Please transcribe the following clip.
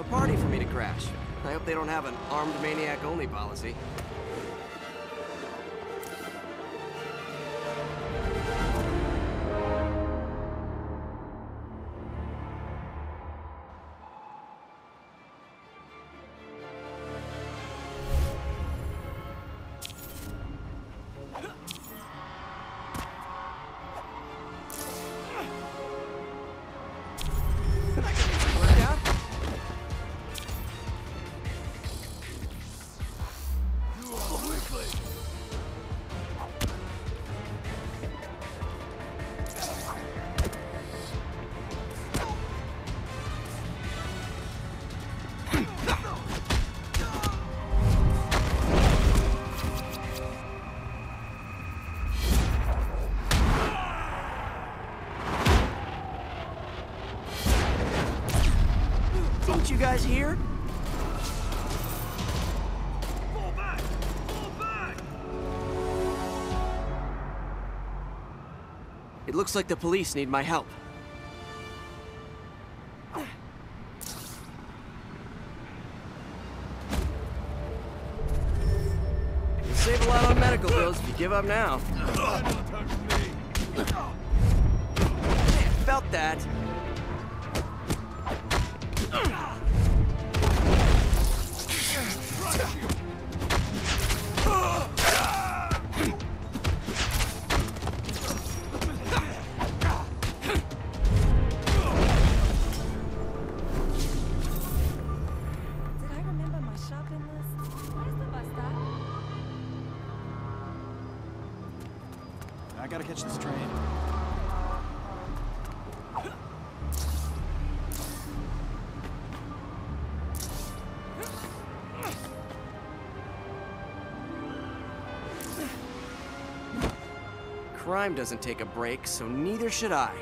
a party for me to crash. I hope they don't have an armed maniac only policy. Guys here? Fall back! Fall back! It looks like the police need my help. You'll save a lot on medical bills if you give up now. Felt that. Catch this train. Crime doesn't take a break, so neither should I.